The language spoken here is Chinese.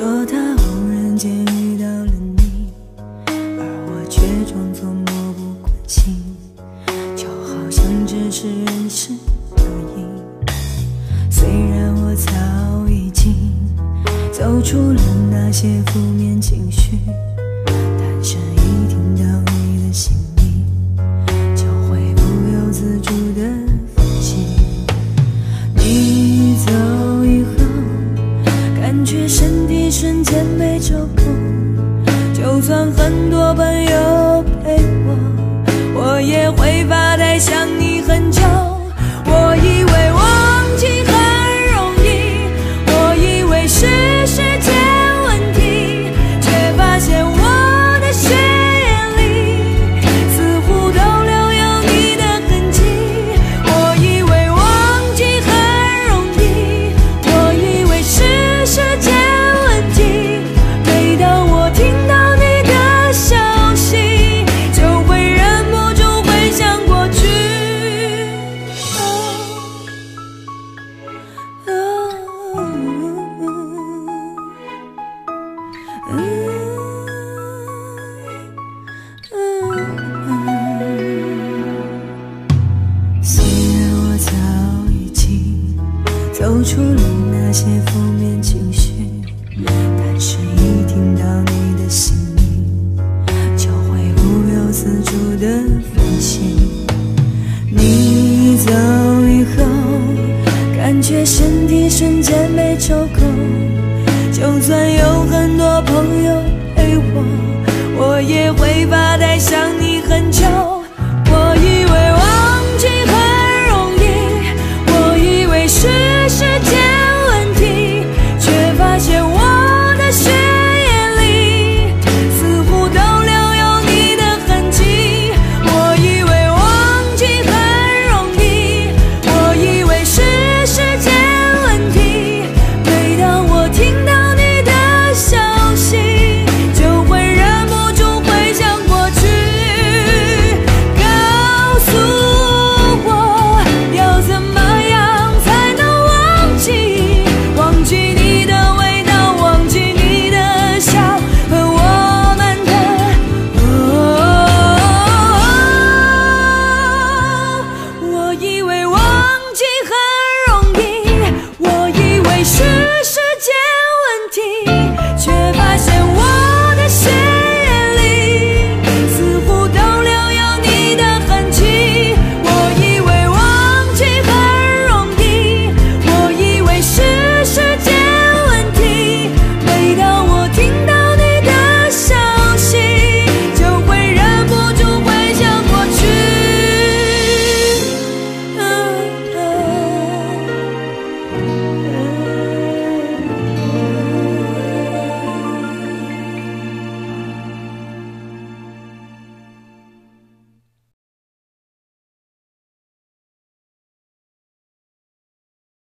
说他偶然间遇到了你，而我却装作漠不关心，就好像只是认识而已。虽然我早已经走出了那些负面情绪，但是一听到你的姓名，就会不由自主的分心。你走以后，感觉身就够。就算很多朋友付出了那些负面情绪，